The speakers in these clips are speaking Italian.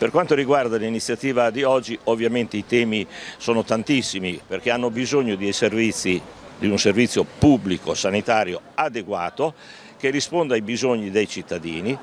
Per quanto riguarda l'iniziativa di oggi, ovviamente i temi sono tantissimi perché hanno bisogno di servizi di un servizio pubblico sanitario adeguato che risponda ai bisogni dei cittadini,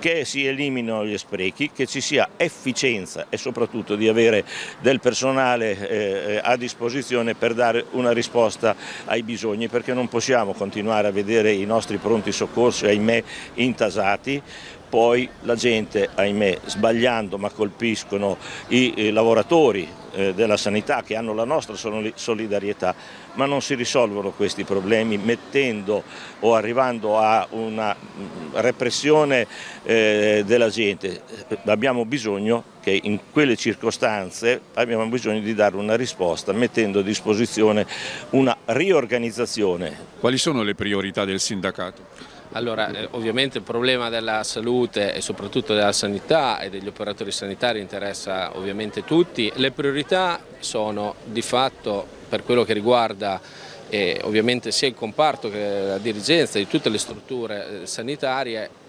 che si eliminino gli sprechi, che ci sia efficienza e soprattutto di avere del personale eh, a disposizione per dare una risposta ai bisogni perché non possiamo continuare a vedere i nostri pronti soccorsi, ahimè, intasati, poi la gente, ahimè, sbagliando ma colpiscono i lavoratori eh, della sanità che hanno la nostra solidarietà, ma non si risolvono questi problemi mettendo o arrivando a una mm, repressione eh, della gente. Abbiamo bisogno che in quelle circostanze abbiamo bisogno di dare una risposta mettendo a disposizione una riorganizzazione. Quali sono le priorità del sindacato? Allora, eh, ovviamente il problema della salute e soprattutto della sanità e degli operatori sanitari interessa ovviamente tutti. Le priorità sono di fatto per quello che riguarda eh, ovviamente sia il comparto che la dirigenza di tutte le strutture eh, sanitarie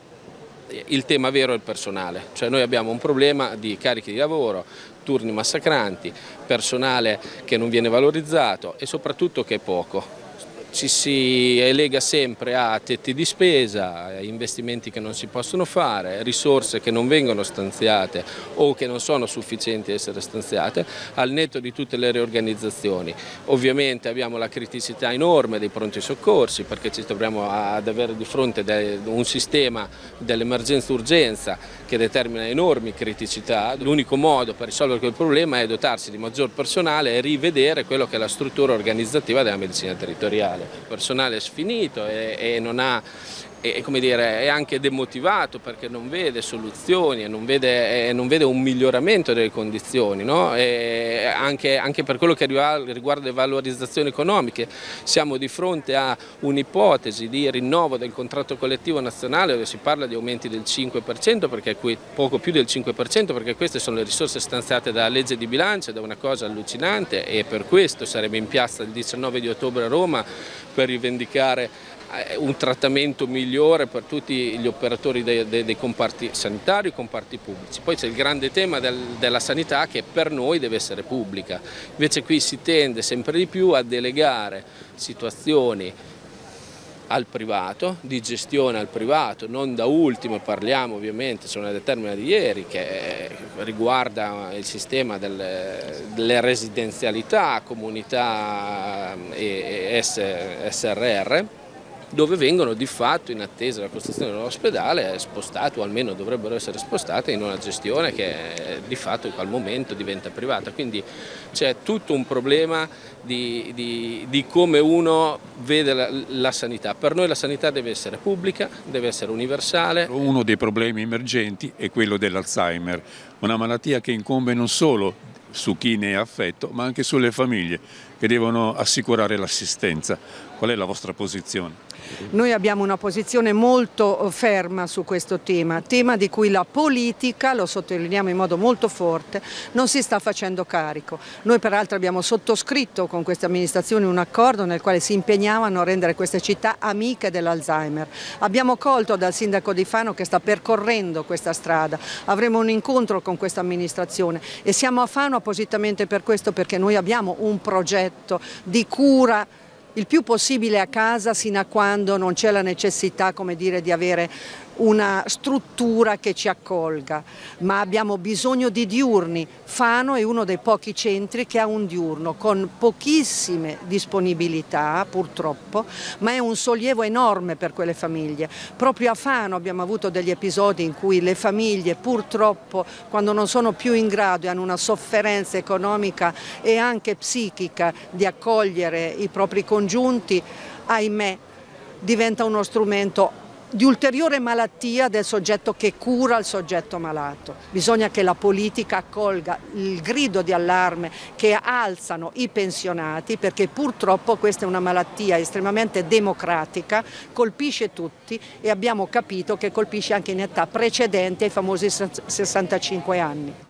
il tema vero è il personale, cioè noi abbiamo un problema di carichi di lavoro, turni massacranti, personale che non viene valorizzato e soprattutto che è poco ci si lega sempre a tetti di spesa, investimenti che non si possono fare, risorse che non vengono stanziate o che non sono sufficienti a essere stanziate, al netto di tutte le riorganizzazioni. Ovviamente abbiamo la criticità enorme dei pronti soccorsi perché ci troviamo ad avere di fronte un sistema dell'emergenza-urgenza che determina enormi criticità. L'unico modo per risolvere quel problema è dotarsi di maggior personale e rivedere quello che è la struttura organizzativa della medicina territoriale personale sfinito e, e non ha e, dire, è anche demotivato perché non vede soluzioni e non vede, non vede un miglioramento delle condizioni. No? Anche, anche, per quello che riguarda le valorizzazioni economiche siamo di fronte a un'ipotesi di rinnovo del contratto collettivo nazionale dove si parla di aumenti del 5%, perché poco più del 5% perché queste sono le risorse stanziate dalla legge di bilancio ed è una cosa allucinante e per questo sarebbe in piazza il 19 di ottobre a Roma per rivendicare un trattamento migliore per tutti gli operatori dei, dei, dei comparti sanitari e comparti pubblici. Poi c'è il grande tema del, della sanità che per noi deve essere pubblica, invece qui si tende sempre di più a delegare situazioni al privato, di gestione al privato, non da ultimo parliamo ovviamente, c'è una determina di ieri che riguarda il sistema delle, delle residenzialità, comunità e, e SRR, dove vengono di fatto in attesa della costruzione dell'ospedale spostati o almeno dovrebbero essere spostati in una gestione che di fatto al momento diventa privata. Quindi c'è tutto un problema di, di, di come uno vede la, la, sanità. Per noi la sanità deve essere pubblica, deve essere universale. Uno dei problemi emergenti è quello dell'Alzheimer, una malattia che incombe non solo su chi ne è affetto, ma anche sulle famiglie che devono assicurare l'assistenza. Qual è la vostra posizione? Noi abbiamo una posizione molto ferma su questo tema, tema di cui la politica, lo sottolineiamo in modo molto forte, non si sta facendo carico. Noi peraltro abbiamo sottoscritto con queste amministrazioni un accordo nel quale si impegnavano a rendere queste città amiche dell'Alzheimer. Abbiamo colto dal sindaco di Fano che sta percorrendo questa strada, avremo un incontro con questa amministrazione e siamo a Fano appositamente per questo perché noi abbiamo un progetto di cura il più possibile a casa sino a quando non c'è la necessità dire, di avere una struttura che ci accolga, ma abbiamo bisogno di diurni. Fano è uno dei pochi centri che ha un diurno con pochissime disponibilità purtroppo, ma è un sollievo enorme per quelle famiglie. Proprio a Fano abbiamo avuto degli episodi in cui le famiglie purtroppo quando non sono più in grado e hanno una sofferenza economica e anche psichica di accogliere i propri congiunti, ahimè diventa uno strumento di ulteriore malattia del soggetto che cura il soggetto malato. Bisogna che la politica accolga il grido di allarme che alzano i pensionati perché purtroppo questa è una malattia estremamente democratica, colpisce tutti e abbiamo capito che colpisce anche in età precedente ai famosi 65 anni.